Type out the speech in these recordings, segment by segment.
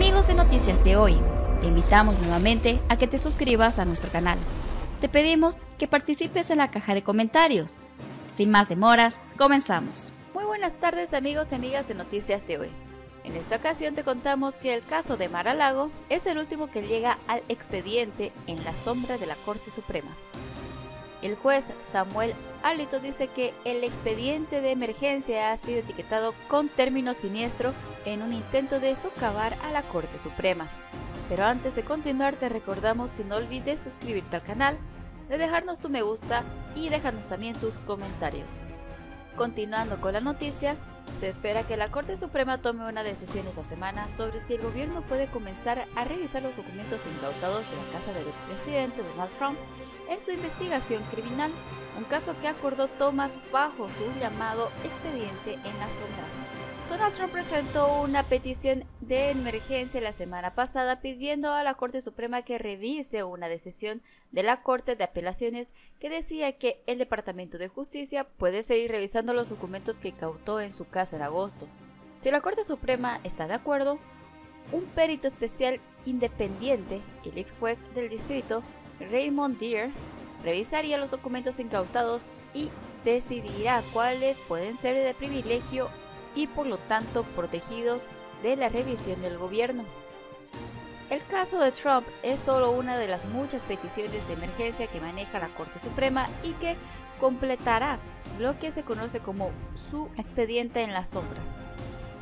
Amigos de Noticias de hoy, te invitamos nuevamente a que te suscribas a nuestro canal. Te pedimos que participes en la caja de comentarios. Sin más demoras, comenzamos. Muy buenas tardes amigos y amigas de Noticias de hoy. En esta ocasión te contamos que el caso de Mar-a-Lago es el último que llega al expediente en la sombra de la Corte Suprema. El juez Samuel Alito dice que el expediente de emergencia ha sido etiquetado con término siniestro en un intento de socavar a la Corte Suprema. Pero antes de continuar te recordamos que no olvides suscribirte al canal, de dejarnos tu me gusta y déjanos también tus comentarios. Continuando con la noticia, se espera que la Corte Suprema tome una decisión esta semana sobre si el gobierno puede comenzar a revisar los documentos incautados de la casa del expresidente Donald Trump en su investigación criminal, un caso que acordó Thomas bajo su llamado expediente en la sombra. Donald Trump presentó una petición de emergencia la semana pasada pidiendo a la Corte Suprema que revise una decisión de la Corte de Apelaciones que decía que el Departamento de Justicia puede seguir revisando los documentos que cautó en su casa en agosto. Si la Corte Suprema está de acuerdo, un perito especial independiente, el ex juez del distrito, Raymond Deere, revisaría los documentos incautados y decidirá cuáles pueden ser de privilegio y por lo tanto protegidos de la revisión del gobierno. El caso de Trump es solo una de las muchas peticiones de emergencia que maneja la Corte Suprema y que completará lo que se conoce como su expediente en la sombra.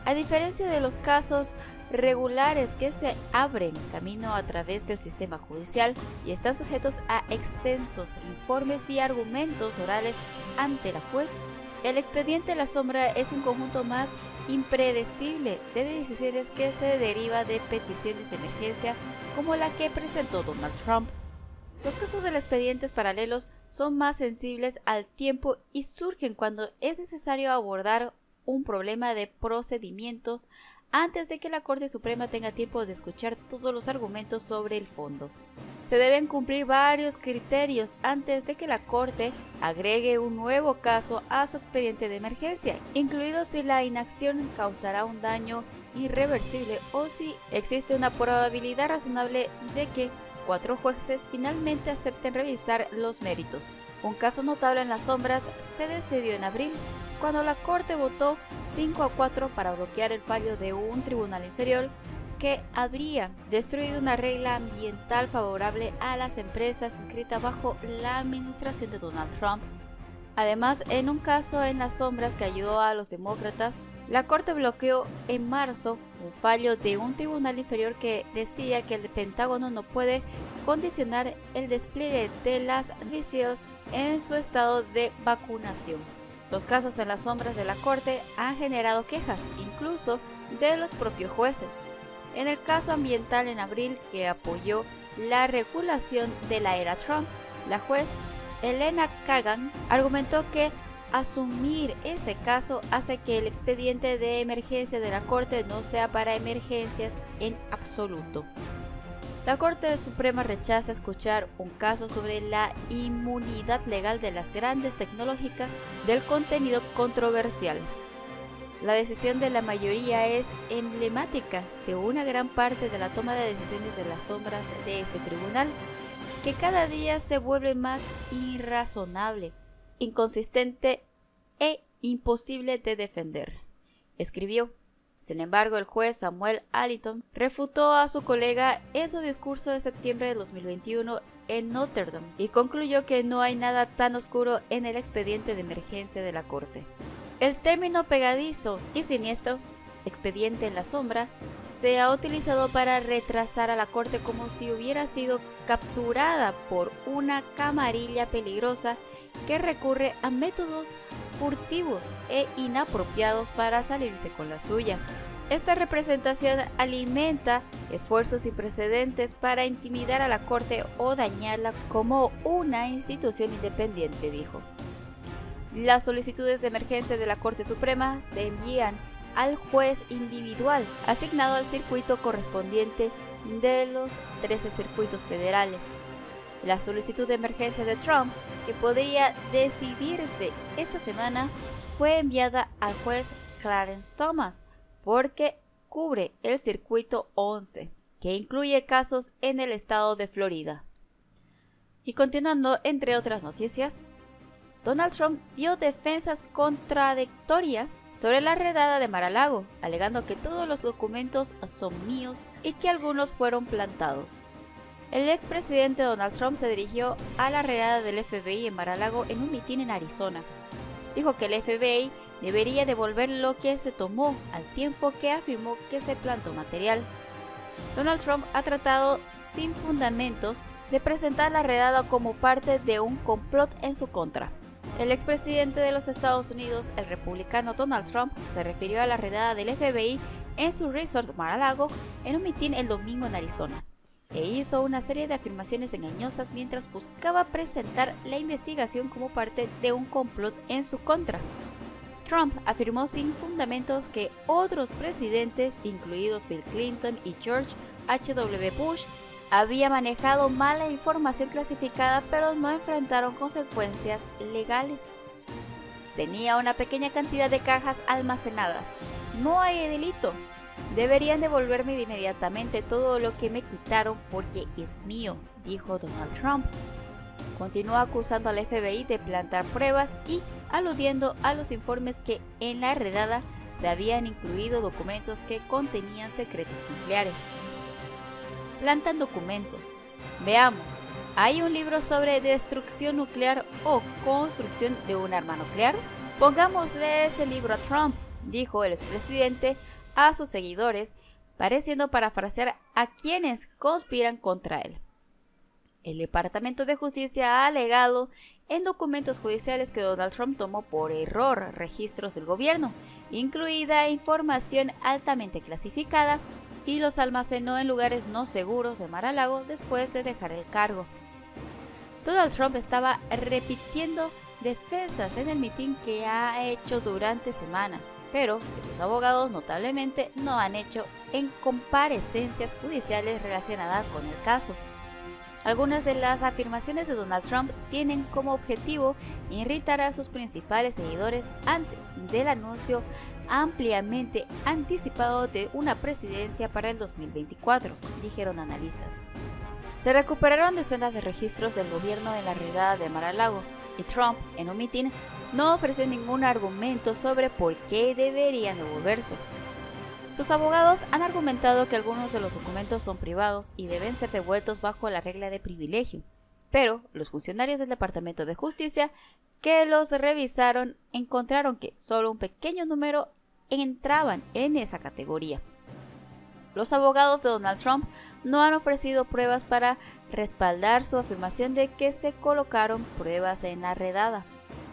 A diferencia de los casos regulares que se abren camino a través del sistema judicial y están sujetos a extensos informes y argumentos orales ante la juez, el expediente La Sombra es un conjunto más impredecible de decisiones que se deriva de peticiones de emergencia como la que presentó Donald Trump. Los casos de expedientes paralelos son más sensibles al tiempo y surgen cuando es necesario abordar un problema de procedimiento antes de que la Corte Suprema tenga tiempo de escuchar todos los argumentos sobre el fondo. Se deben cumplir varios criterios antes de que la Corte agregue un nuevo caso a su expediente de emergencia, incluido si la inacción causará un daño irreversible o si existe una probabilidad razonable de que cuatro jueces finalmente acepten revisar los méritos. Un caso notable en las sombras se decidió en abril, cuando la Corte votó 5 a 4 para bloquear el fallo de un tribunal inferior que habría destruido una regla ambiental favorable a las empresas inscritas bajo la administración de Donald Trump. Además, en un caso en las sombras que ayudó a los demócratas, la Corte bloqueó en marzo un fallo de un tribunal inferior que decía que el Pentágono no puede condicionar el despliegue de las misiles en su estado de vacunación. Los casos en las sombras de la Corte han generado quejas, incluso de los propios jueces. En el caso ambiental en abril que apoyó la regulación de la era Trump, la juez Elena Kagan argumentó que asumir ese caso hace que el expediente de emergencia de la Corte no sea para emergencias en absoluto. La Corte Suprema rechaza escuchar un caso sobre la inmunidad legal de las grandes tecnológicas del contenido controversial. La decisión de la mayoría es emblemática de una gran parte de la toma de decisiones de las sombras de este tribunal, que cada día se vuelve más irrazonable, inconsistente e imposible de defender. Escribió. Sin embargo, el juez Samuel Alliton refutó a su colega en su discurso de septiembre de 2021 en Notre Dame y concluyó que no hay nada tan oscuro en el expediente de emergencia de la Corte. El término pegadizo y siniestro, expediente en la sombra, se ha utilizado para retrasar a la Corte como si hubiera sido capturada por una camarilla peligrosa que recurre a métodos furtivos e inapropiados para salirse con la suya. Esta representación alimenta esfuerzos sin precedentes para intimidar a la Corte o dañarla como una institución independiente, dijo. Las solicitudes de emergencia de la Corte Suprema se envían al juez individual asignado al circuito correspondiente de los 13 circuitos federales. La solicitud de emergencia de Trump, que podría decidirse esta semana, fue enviada al juez Clarence Thomas porque cubre el circuito 11, que incluye casos en el estado de Florida. Y continuando, entre otras noticias, Donald Trump dio defensas contradictorias sobre la redada de Mar-a-Lago, alegando que todos los documentos son míos y que algunos fueron plantados. El expresidente Donald Trump se dirigió a la redada del FBI en Mar-a-Lago en un mitin en Arizona. Dijo que el FBI debería devolver lo que se tomó al tiempo que afirmó que se plantó material. Donald Trump ha tratado sin fundamentos de presentar la redada como parte de un complot en su contra. El expresidente de los Estados Unidos, el republicano Donald Trump, se refirió a la redada del FBI en su resort Mar-a-Lago en un mitin el domingo en Arizona e hizo una serie de afirmaciones engañosas mientras buscaba presentar la investigación como parte de un complot en su contra. Trump afirmó sin fundamentos que otros presidentes, incluidos Bill Clinton y George H.W. Bush, había manejado mala información clasificada pero no enfrentaron consecuencias legales. Tenía una pequeña cantidad de cajas almacenadas. No hay delito. Deberían devolverme inmediatamente todo lo que me quitaron porque es mío, dijo Donald Trump. Continuó acusando al FBI de plantar pruebas y aludiendo a los informes que en la redada se habían incluido documentos que contenían secretos nucleares plantan documentos. Veamos, ¿hay un libro sobre destrucción nuclear o construcción de un arma nuclear? Pongámosle ese libro a Trump, dijo el expresidente a sus seguidores, pareciendo parafrasear a quienes conspiran contra él. El Departamento de Justicia ha alegado en documentos judiciales que Donald Trump tomó por error registros del gobierno, incluida información altamente clasificada y los almacenó en lugares no seguros de Mar-a-Lago después de dejar el cargo. Donald Trump estaba repitiendo defensas en el mitin que ha hecho durante semanas, pero que sus abogados notablemente no han hecho en comparecencias judiciales relacionadas con el caso. Algunas de las afirmaciones de Donald Trump tienen como objetivo irritar a sus principales seguidores antes del anuncio ampliamente anticipado de una presidencia para el 2024, dijeron analistas. Se recuperaron decenas de registros del gobierno en la redada de Mar-a-Lago y Trump, en un mitin, no ofreció ningún argumento sobre por qué deberían devolverse. Sus abogados han argumentado que algunos de los documentos son privados y deben ser devueltos bajo la regla de privilegio, pero los funcionarios del Departamento de Justicia que los revisaron encontraron que solo un pequeño número entraban en esa categoría. Los abogados de Donald Trump no han ofrecido pruebas para respaldar su afirmación de que se colocaron pruebas en la redada.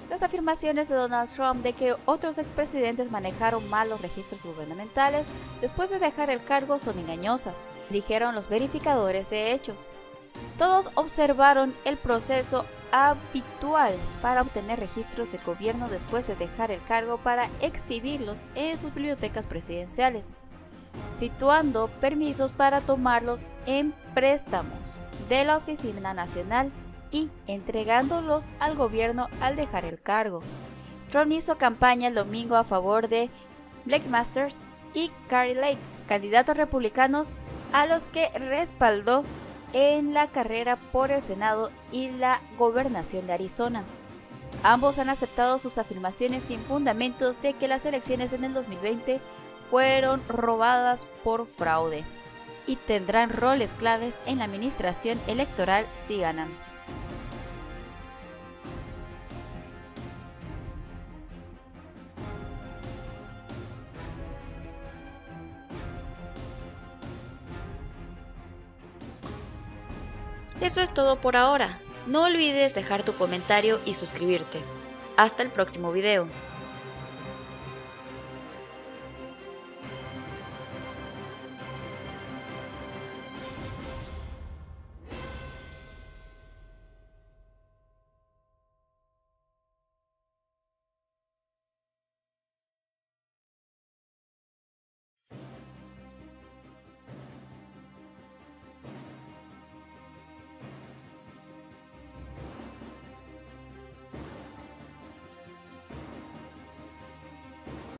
Las afirmaciones de Donald Trump de que otros expresidentes manejaron mal los registros gubernamentales después de dejar el cargo son engañosas, dijeron los verificadores de hechos. Todos observaron el proceso habitual para obtener registros del gobierno después de dejar el cargo para exhibirlos en sus bibliotecas presidenciales, situando permisos para tomarlos en préstamos de la Oficina Nacional y entregándolos al gobierno al dejar el cargo. Trump hizo campaña el domingo a favor de Blake Masters y Carrie Lake, candidatos republicanos a los que respaldó en la carrera por el Senado y la gobernación de Arizona. Ambos han aceptado sus afirmaciones sin fundamentos de que las elecciones en el 2020 fueron robadas por fraude y tendrán roles claves en la administración electoral si ganan. Eso es todo por ahora. No olvides dejar tu comentario y suscribirte. Hasta el próximo video.